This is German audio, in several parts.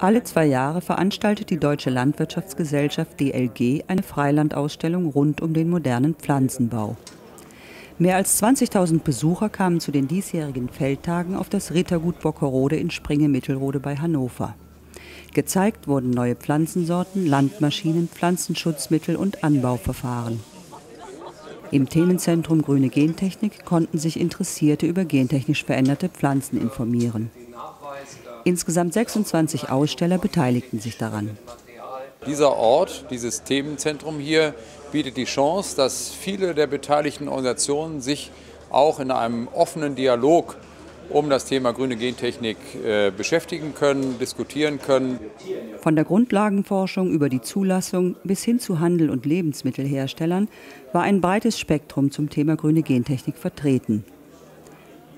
Alle zwei Jahre veranstaltet die Deutsche Landwirtschaftsgesellschaft DLG eine Freilandausstellung rund um den modernen Pflanzenbau. Mehr als 20.000 Besucher kamen zu den diesjährigen Feldtagen auf das Rittergut Bockerode in Springe-Mittelrode bei Hannover. Gezeigt wurden neue Pflanzensorten, Landmaschinen, Pflanzenschutzmittel und Anbauverfahren. Im Themenzentrum Grüne Gentechnik konnten sich Interessierte über gentechnisch veränderte Pflanzen informieren. Insgesamt 26 Aussteller beteiligten sich daran. Dieser Ort, dieses Themenzentrum hier, bietet die Chance, dass viele der beteiligten Organisationen sich auch in einem offenen Dialog um das Thema grüne Gentechnik äh, beschäftigen können, diskutieren können. Von der Grundlagenforschung über die Zulassung bis hin zu Handel- und Lebensmittelherstellern war ein breites Spektrum zum Thema grüne Gentechnik vertreten.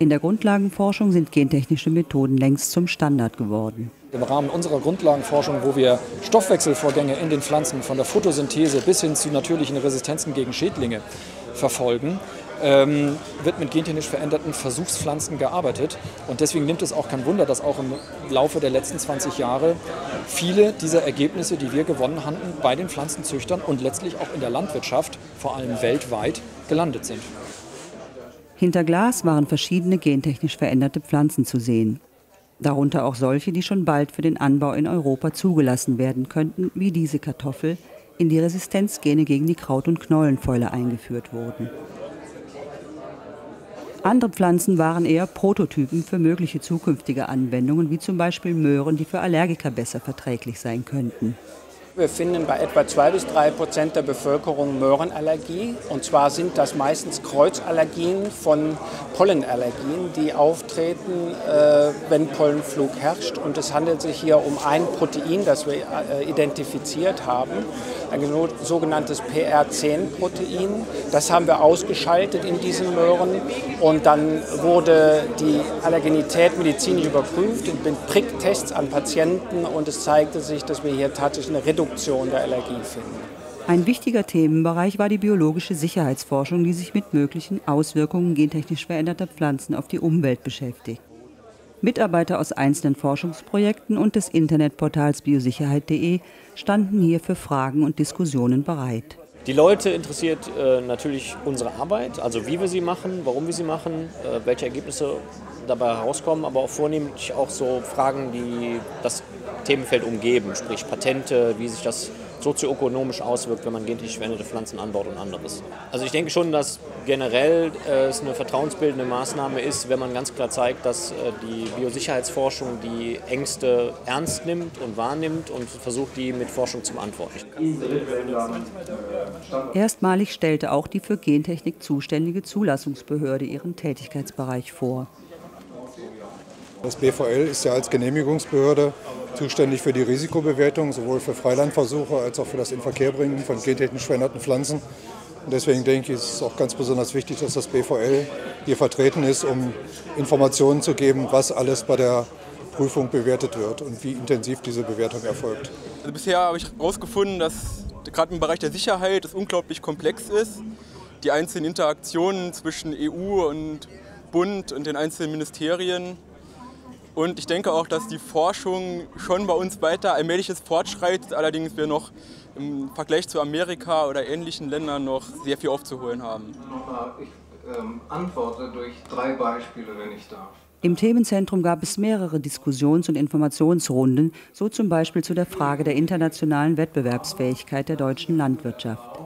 In der Grundlagenforschung sind gentechnische Methoden längst zum Standard geworden. Im Rahmen unserer Grundlagenforschung, wo wir Stoffwechselvorgänge in den Pflanzen von der Photosynthese bis hin zu natürlichen Resistenzen gegen Schädlinge verfolgen, ähm, wird mit gentechnisch veränderten Versuchspflanzen gearbeitet. Und deswegen nimmt es auch kein Wunder, dass auch im Laufe der letzten 20 Jahre viele dieser Ergebnisse, die wir gewonnen haben, bei den Pflanzenzüchtern und letztlich auch in der Landwirtschaft, vor allem weltweit, gelandet sind. Hinter Glas waren verschiedene gentechnisch veränderte Pflanzen zu sehen. Darunter auch solche, die schon bald für den Anbau in Europa zugelassen werden könnten, wie diese Kartoffel, in die Resistenzgene gegen die Kraut- und Knollenfäule eingeführt wurden. Andere Pflanzen waren eher Prototypen für mögliche zukünftige Anwendungen, wie zum Beispiel Möhren, die für Allergiker besser verträglich sein könnten. Wir finden bei etwa zwei bis drei Prozent der Bevölkerung Möhrenallergie. Und zwar sind das meistens Kreuzallergien von Pollenallergien, die auftreten, äh, wenn Pollenflug herrscht. Und es handelt sich hier um ein Protein, das wir äh, identifiziert haben, ein sogenanntes PR10-Protein. Das haben wir ausgeschaltet in diesen Möhren. Und dann wurde die Allergenität medizinisch überprüft mit Pricktests an Patienten. Und es zeigte sich, dass wir hier tatsächlich eine Reduktion Reduktion der Allergie finden. Ein wichtiger Themenbereich war die biologische Sicherheitsforschung, die sich mit möglichen Auswirkungen gentechnisch veränderter Pflanzen auf die Umwelt beschäftigt. Mitarbeiter aus einzelnen Forschungsprojekten und des Internetportals biosicherheit.de standen hier für Fragen und Diskussionen bereit. Die Leute interessiert äh, natürlich unsere Arbeit, also wie wir sie machen, warum wir sie machen, äh, welche Ergebnisse dabei herauskommen, aber auch vornehmlich auch so Fragen, die das Themenfeld umgeben, sprich Patente, wie sich das sozioökonomisch auswirkt, wenn man gentechnisch veränderte Pflanzen anbaut und anderes. Also ich denke schon, dass generell äh, es eine vertrauensbildende Maßnahme ist, wenn man ganz klar zeigt, dass äh, die Biosicherheitsforschung die Ängste ernst nimmt und wahrnimmt und versucht, die mit Forschung zu beantworten. Erstmalig stellte auch die für Gentechnik zuständige Zulassungsbehörde ihren Tätigkeitsbereich vor. Das BVL ist ja als Genehmigungsbehörde zuständig für die Risikobewertung, sowohl für Freilandversuche als auch für das Inverkehrbringen von gentechnisch veränderten Pflanzen. Und deswegen denke ich, ist es auch ganz besonders wichtig, dass das BVL hier vertreten ist, um Informationen zu geben, was alles bei der Prüfung bewertet wird und wie intensiv diese Bewertung erfolgt. Also bisher habe ich herausgefunden, dass gerade im Bereich der Sicherheit es unglaublich komplex ist. Die einzelnen Interaktionen zwischen EU und Bund und den einzelnen Ministerien und ich denke auch, dass die Forschung schon bei uns weiter allmähliches fortschreitet, allerdings wir noch im Vergleich zu Amerika oder ähnlichen Ländern noch sehr viel aufzuholen haben. Ich ähm, antworte durch drei Beispiele, wenn ich darf. Im Themenzentrum gab es mehrere Diskussions- und Informationsrunden, so zum Beispiel zu der Frage der internationalen Wettbewerbsfähigkeit der deutschen Landwirtschaft.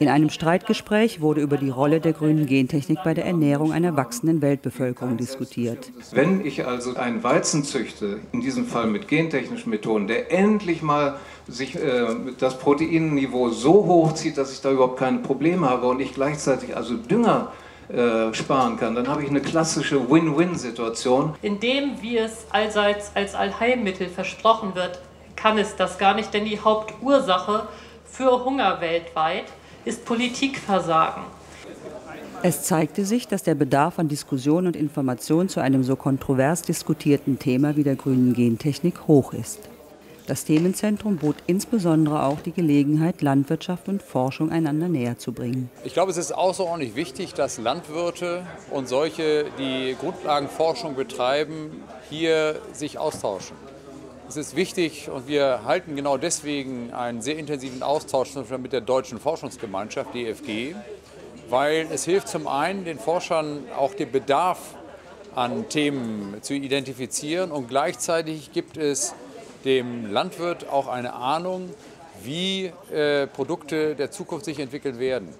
In einem Streitgespräch wurde über die Rolle der grünen Gentechnik bei der Ernährung einer wachsenden Weltbevölkerung diskutiert. Wenn ich also einen Weizen züchte, in diesem Fall mit gentechnischen Methoden, der endlich mal sich äh, das Proteinniveau so hoch zieht, dass ich da überhaupt keine Probleme habe und ich gleichzeitig also Dünger äh, sparen kann, dann habe ich eine klassische Win-Win-Situation. Indem wie es allseits als Allheilmittel versprochen wird, kann es das gar nicht, denn die Hauptursache für Hunger weltweit ist Politikversagen. Es zeigte sich, dass der Bedarf an Diskussion und Information zu einem so kontrovers diskutierten Thema wie der grünen Gentechnik hoch ist. Das Themenzentrum bot insbesondere auch die Gelegenheit, Landwirtschaft und Forschung einander näher zu bringen. Ich glaube, es ist außerordentlich wichtig, dass Landwirte und solche, die Grundlagenforschung betreiben, hier sich austauschen. Es ist wichtig und wir halten genau deswegen einen sehr intensiven Austausch mit der Deutschen Forschungsgemeinschaft DFG, weil es hilft zum einen den Forschern auch den Bedarf an Themen zu identifizieren und gleichzeitig gibt es dem Landwirt auch eine Ahnung, wie äh, Produkte der Zukunft sich entwickeln werden.